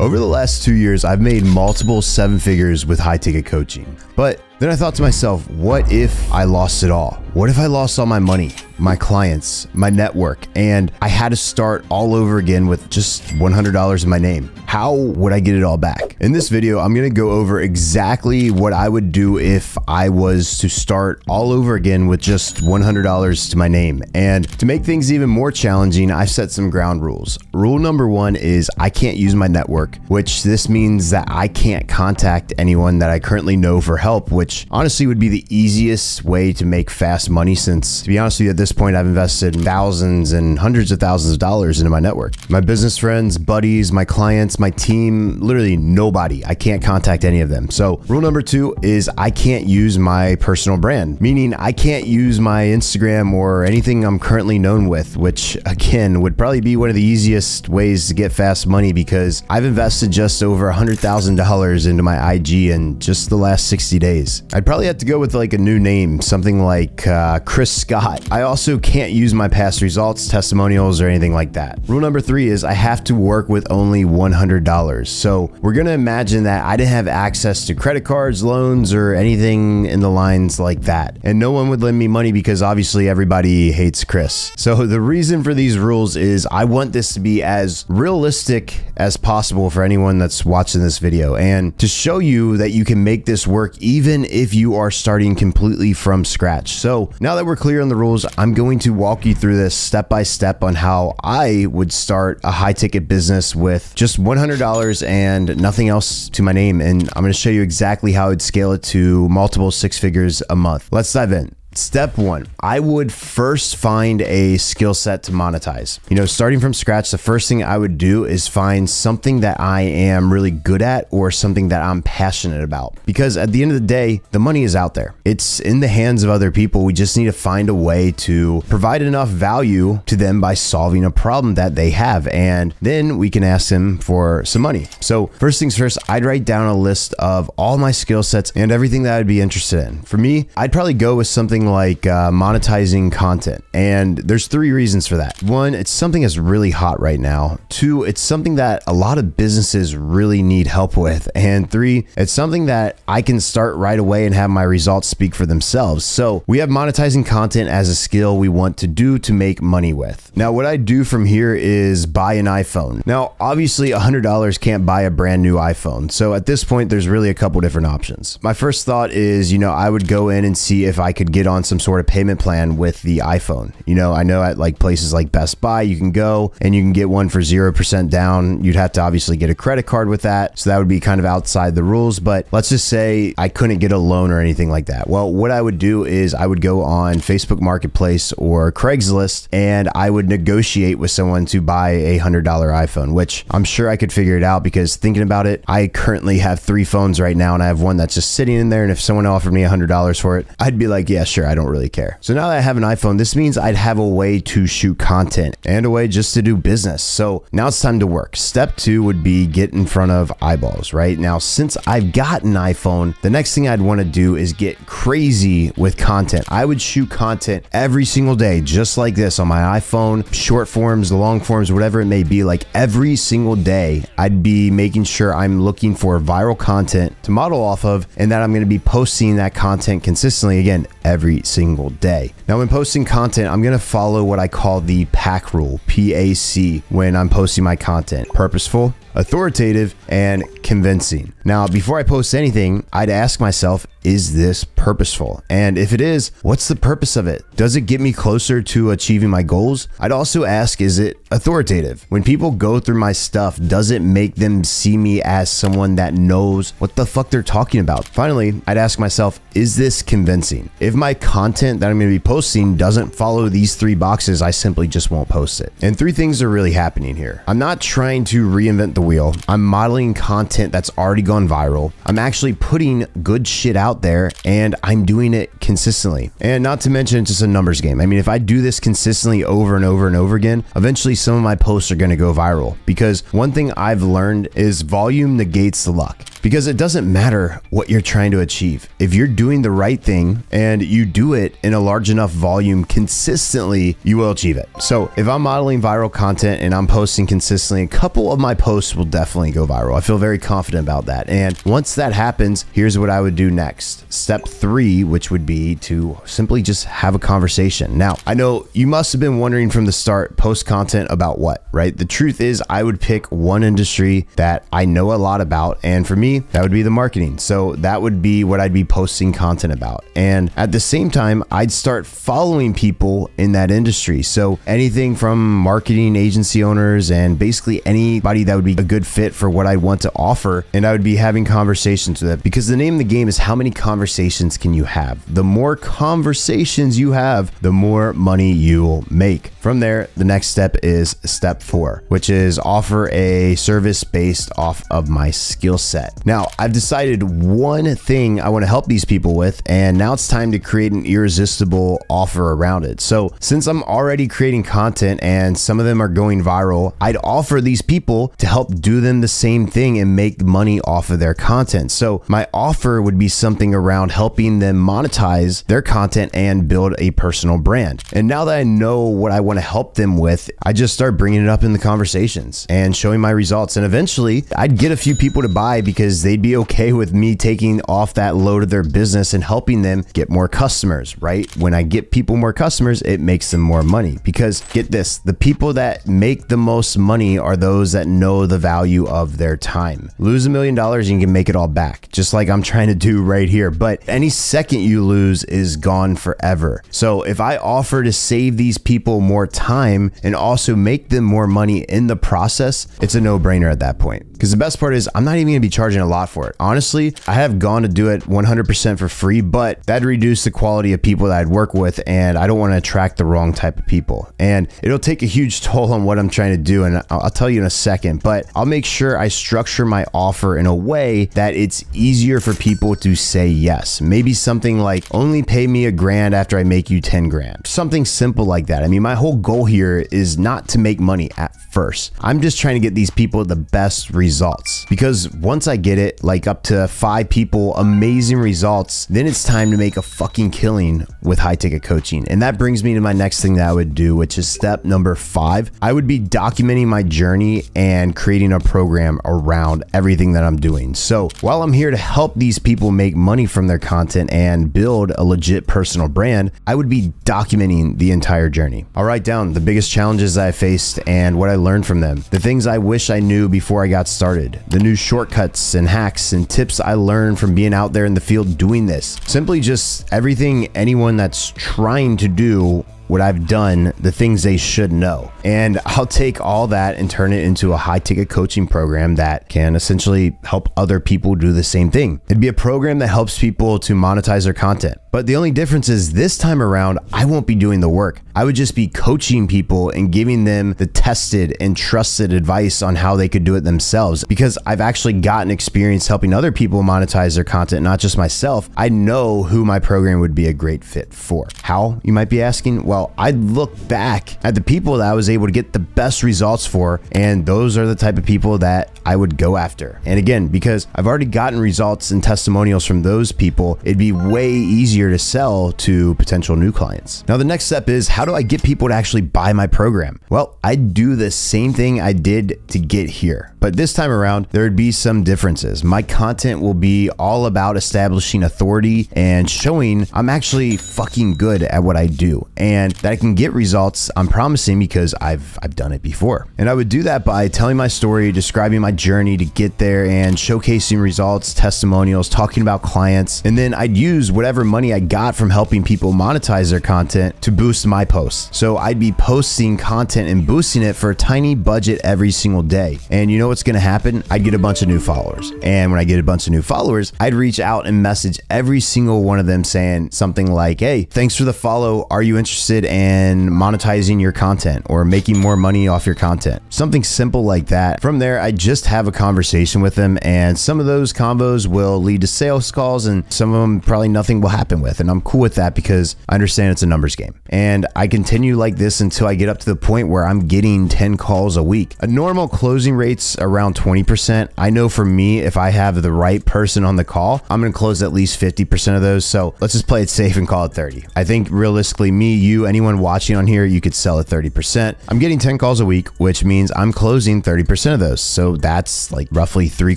Over the last two years, I've made multiple seven figures with high ticket coaching. But then I thought to myself, what if I lost it all? What if I lost all my money, my clients, my network, and I had to start all over again with just $100 in my name? How would I get it all back? In this video, I'm gonna go over exactly what I would do if I was to start all over again with just $100 to my name. And to make things even more challenging, I've set some ground rules. Rule number one is I can't use my network, which this means that I can't contact anyone that I currently know for help, which which honestly would be the easiest way to make fast money since, to be honest with you, at this point, I've invested thousands and hundreds of thousands of dollars into my network. My business friends, buddies, my clients, my team, literally nobody. I can't contact any of them. So, rule number two is I can't use my personal brand, meaning I can't use my Instagram or anything I'm currently known with, which again would probably be one of the easiest ways to get fast money because I've invested just over $100,000 into my IG in just the last 60 days. I'd probably have to go with like a new name, something like uh, Chris Scott. I also can't use my past results, testimonials, or anything like that. Rule number three is I have to work with only $100. So we're to imagine that I didn't have access to credit cards, loans, or anything in the lines like that. And no one would lend me money because obviously everybody hates Chris. So the reason for these rules is I want this to be as realistic as possible for anyone that's watching this video and to show you that you can make this work even if you are starting completely from scratch. So now that we're clear on the rules, I'm going to walk you through this step by step on how I would start a high ticket business with just $100 and nothing else to my name. And I'm going to show you exactly how I'd scale it to multiple six figures a month. Let's dive in. Step one, I would first find a skill set to monetize. You know, starting from scratch, the first thing I would do is find something that I am really good at or something that I'm passionate about. Because at the end of the day, the money is out there, it's in the hands of other people. We just need to find a way to provide enough value to them by solving a problem that they have. And then we can ask them for some money. So, first things first, I'd write down a list of all my skill sets and everything that I'd be interested in. For me, I'd probably go with something something like uh, monetizing content. And there's three reasons for that. One, it's something that's really hot right now. Two, it's something that a lot of businesses really need help with. And three, it's something that I can start right away and have my results speak for themselves. So we have monetizing content as a skill we want to do to make money with. Now, what I do from here is buy an iPhone. Now, obviously, $100 can't buy a brand new iPhone. So at this point, there's really a couple different options. My first thought is, you know, I would go in and see if I could get on some sort of payment plan with the iPhone. You know, I know at like places like Best Buy, you can go and you can get one for 0% down. You'd have to obviously get a credit card with that. So that would be kind of outside the rules. But let's just say I couldn't get a loan or anything like that. Well, what I would do is I would go on Facebook Marketplace or Craigslist and I would negotiate with someone to buy a $100 iPhone, which I'm sure I could figure it out because thinking about it, I currently have three phones right now and I have one that's just sitting in there. And if someone offered me $100 for it, I'd be like, yeah, sure sure, I don't really care. So now that I have an iPhone, this means I'd have a way to shoot content and a way just to do business. So now it's time to work. Step two would be get in front of eyeballs, right? Now, since I've got an iPhone, the next thing I'd want to do is get crazy with content. I would shoot content every single day, just like this on my iPhone, short forms, long forms, whatever it may be. Like every single day, I'd be making sure I'm looking for viral content to model off of and that I'm going to be posting that content consistently again every single day. Now, when posting content, I'm going to follow what I call the PAC rule, P A C, when I'm posting my content purposeful, authoritative, and convincing. Now, before I post anything, I'd ask myself, is this purposeful? And if it is, what's the purpose of it? Does it get me closer to achieving my goals? I'd also ask, is it authoritative? When people go through my stuff, does it make them see me as someone that knows what the fuck they're talking about? Finally, I'd ask myself, is this convincing? If my content that I'm going to be posting doesn't follow these three boxes, I simply just won't post it. And three things are really happening here. I'm not trying to reinvent the wheel. I'm modeling content that's already gone viral. I'm actually putting good shit out there and I'm doing it consistently. And not to mention, it's just a numbers game. I mean, if I do this consistently over and over and over again, eventually some of my posts are going to go viral because one thing I've learned is volume negates the luck. Because it doesn't matter what you're trying to achieve. If you're doing the right thing and you do it in a large enough volume consistently, you will achieve it. So if I'm modeling viral content and I'm posting consistently, a couple of my posts will definitely go viral. I feel very confident about that. And once that happens, here's what I would do next. Step three, which would be to simply just have a conversation. Now, I know you must have been wondering from the start, post content about what, right? The truth is, I would pick one industry that I know a lot about. And for me, that would be the marketing. So that would be what I'd be posting content about. And at the same time, I'd start following people in that industry. So anything from marketing agency owners and basically anybody that would be a good fit for what I want to offer. And I would be having conversations with them because the name of the game is how many conversations can you have? The more conversations you have, the more money you'll make. From there, the next step is step four, which is offer a service based off of my skill set. Now, I've decided one thing I want to help these people with, and now it's time to create an irresistible offer around it. So, since I'm already creating content and some of them are going viral, I'd offer these people to help do them the same thing and make money off of their content. So, my offer would be something around helping them monetize their content and build a personal brand. And now that I know what I want to help them with, I just start bringing it up in the conversations and showing my results. And eventually, I'd get a few people to buy because they'd be okay with me taking off that load of their business and helping them get more customers, right? When I get people more customers, it makes them more money. Because get this the people that make the most money are those that know the value of their time. Lose a million dollars and you can make it all back, just like I'm trying to do right here. But any second you lose is gone forever. So if I offer to save these people more time and also make them more money in the process, it's a no brainer at that point. Because the best part is, I'm not even gonna be charging a lot for it. Honestly, I have gone to do it 100% for free, but that'd reduce the quality of people that I'd work with, and I don't wanna attract the wrong type of people. And it'll take a huge toll on what I'm trying to do, and I'll tell you in a second, but I'll make sure I structure my offer in a way that it's easier for people to say yes. Maybe something like only pay me a grand after I make you 10 grand. Something simple like that. I mean, my whole goal here is not to make money at first. I'm just trying to get these people the best results. Because once I get it, like up to five people, amazing results, then it's time to make a fucking killing with high ticket coaching. And that brings me to my next thing that I would do, which is step number five. I would be documenting my journey and creating a program around everything that I'm doing. So while I'm here to help these people make money from their content and build a legit personal brand, I would be documenting the entire journey. I'll write down the biggest challenges I faced and what I learned from them, the things I wish I knew before I got started started, the new shortcuts and hacks and tips I learned from being out there in the field doing this. Simply just everything anyone that's trying to do what I've done, the things they should know. And I'll take all that and turn it into a high ticket coaching program that can essentially help other people do the same thing. It'd be a program that helps people to monetize their content. But the only difference is this time around, I won't be doing the work. I would just be coaching people and giving them the tested and trusted advice on how they could do it themselves because I've actually gotten experience helping other people monetize their content, not just myself. I know who my program would be a great fit for. How, you might be asking? Well, I'd look back at the people that I was able to get the best results for, and those are the type of people that I would go after. And again, because I've already gotten results and testimonials from those people, it'd be way easier to sell to potential new clients. Now, the next step is how do I get people to actually buy my program? Well, I'd do the same thing I did to get here, but this time around, there would be some differences. My content will be all about establishing authority and showing I'm actually fucking good at what I do and that I can get results. I'm promising because I've I've done it before. And I would do that by telling my story, describing my journey to get there and showcasing results, testimonials, talking about clients, and then I'd use whatever money I got from helping people monetize their content to boost my posts. So I'd be posting content and boosting it for a tiny budget every single day. And you know what's going to happen? I'd get a bunch of new followers. And when I get a bunch of new followers, I'd reach out and message every single one of them saying something like, "Hey, thanks for the follow. Are you interested interested in monetizing your content or making more money off your content. Something simple like that. From there, I just have a conversation with them, and some of those combos will lead to sales calls, and some of them probably nothing will happen with. And I'm cool with that because I understand it's a numbers game. And I continue like this until I get up to the point where I'm getting 10 calls a week. A normal closing rate's around 20%. I know for me, if I have the right person on the call, I'm going to close at least 50% of those. So let's just play it safe and call it 30. I think realistically, me, you, anyone watching on here, you could sell at 30%. I'm getting 10 calls a week, which means I'm closing 30% of those. So that's like roughly three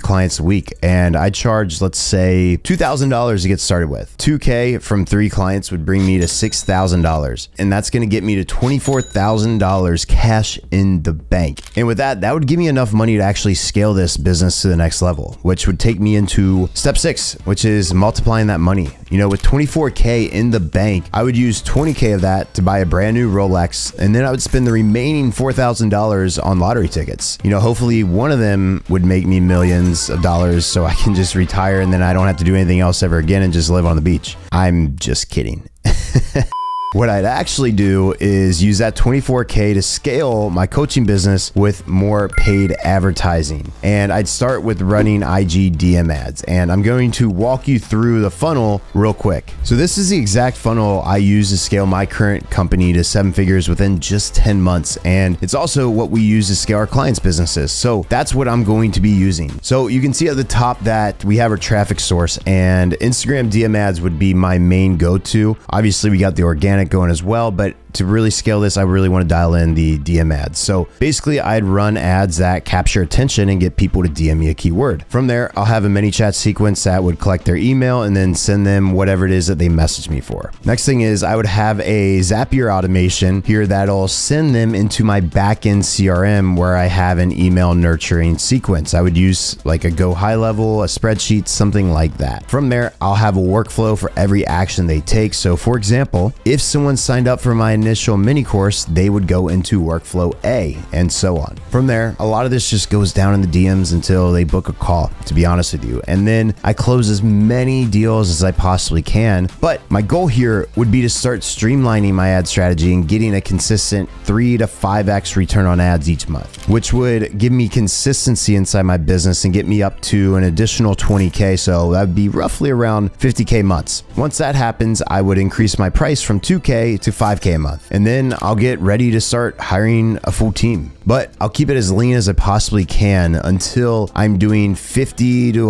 clients a week. And I charge, let's say, $2,000 to get started with. 2K from three clients would bring me to $6,000. And that's going to get me to $24,000 cash in the bank. And with that, that would give me enough money to actually scale this business to the next level, which would take me into step six, which is multiplying that money. You know, with 24K in the bank, I would use 20K of that to buy a brand new Rolex, and then I would spend the remaining $4,000 on lottery tickets. You know, hopefully one of them would make me millions of dollars so I can just retire and then I don't have to do anything else ever again and just live on the beach. I'm just kidding. What I'd actually do is use that 24K to scale my coaching business with more paid advertising. And I'd start with running IG DM ads. And I'm going to walk you through the funnel real quick. So, this is the exact funnel I use to scale my current company to seven figures within just 10 months. And it's also what we use to scale our clients' businesses. So, that's what I'm going to be using. So, you can see at the top that we have our traffic source, and Instagram DM ads would be my main go to. Obviously, we got the organic going as well, but to really scale this, I really want to dial in the DM ads. So basically, I'd run ads that capture attention and get people to DM me a keyword. From there, I'll have a mini ManyChat sequence that would collect their email and then send them whatever it is that they message me for. Next thing is I would have a Zapier automation here that'll send them into my backend CRM where I have an email nurturing sequence. I would use like a GoHighLevel, a spreadsheet, something like that. From there, I'll have a workflow for every action they take. So for example, if someone signed up for my initial mini course, they would go into workflow A and so on. From there, a lot of this just goes down in the DMs until they book a call, to be honest with you. And then I close as many deals as I possibly can. But my goal here would be to start streamlining my ad strategy and getting a consistent 3 to 5x return on ads each month, which would give me consistency inside my business and get me up to an additional 20K. So that would be roughly around 50K months. Once that happens, I would increase my price from 2K to 5K a month month. And then I'll get ready to start hiring a full team. But I'll keep it as lean as I possibly can until I'm doing 50 to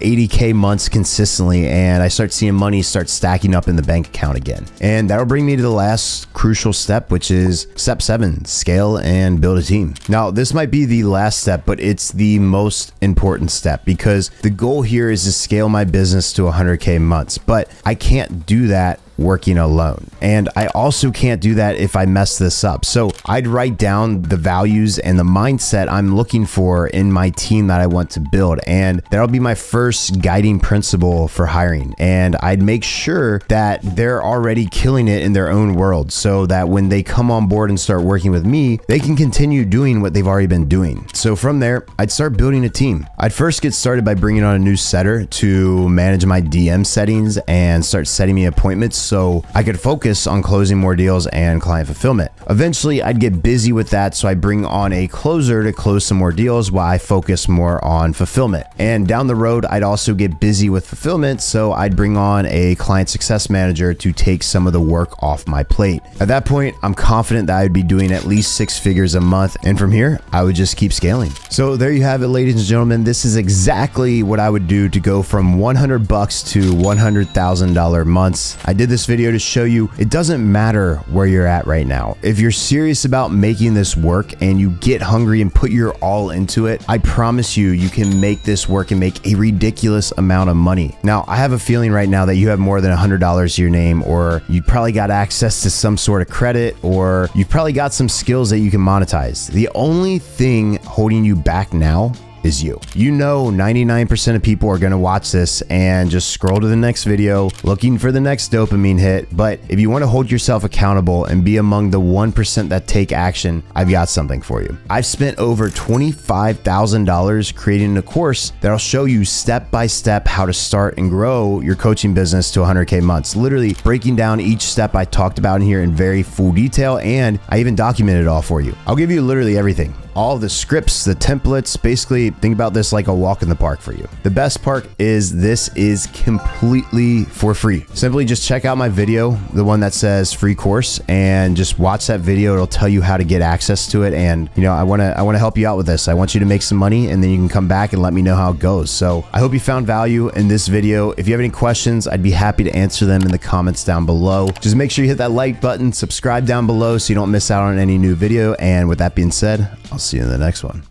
80K months consistently and I start seeing money start stacking up in the bank account again. And that'll bring me to the last crucial step, which is step seven scale and build a team. Now, this might be the last step, but it's the most important step because the goal here is to scale my business to 100K months. But I can't do that working alone. And I also can't do that if I mess this up. So I'd write down the values and the mindset I'm looking for in my team that I want to build. And that'll be my first guiding principle for hiring. And I'd make sure that they're already killing it in their own world so that when they come on board and start working with me, they can continue doing what they've already been doing. So from there, I'd start building a team. I'd first get started by bringing on a new setter to manage my DM settings and start setting me appointments so I could focus on closing more deals and client fulfillment. Eventually, I'd get busy with that, so I bring on a closer to close some more deals while I focus more on fulfillment. And down the road, I'd also get busy with fulfillment, so I'd bring on a client success manager to take some of the work off my plate. At that point, I'm confident that I'd be doing at least six figures a month, and from here, I would just keep scaling. So there you have it, ladies and gentlemen. This is exactly what I would do to go from 100 bucks to $100,000 months. I did this this video to show you it doesn't matter where you're at right now. If you're serious about making this work and you get hungry and put your all into it, I promise you, you can make this work and make a ridiculous amount of money. Now, I have a feeling right now that you have more than $100 to your name, or you probably got access to some sort of credit, or you've probably got some skills that you can monetize. The only thing holding you back now is you. You know 99% of people are going to watch this and just scroll to the next video looking for the next dopamine hit. But if you want to hold yourself accountable and be among the 1% that take action, I've got something for you. I've spent over $25,000 creating a course that'll show you step by step how to start and grow your coaching business to 100K months. Literally breaking down each step I talked about in here in very full detail, and I even documented it all for you. I'll give you literally everything all the scripts, the templates. Basically, think about this like a walk in the park for you. The best part is this is completely for free. Simply just check out my video, the one that says free course, and just watch that video. It'll tell you how to get access to it. And you know, I want to I want to help you out with this. I want you to make some money, and then you can come back and let me know how it goes. So I hope you found value in this video. If you have any questions, I'd be happy to answer them in the comments down below. Just make sure you hit that like button, subscribe down below so you don't miss out on any new video. And with that being said, I'll see you in the next one.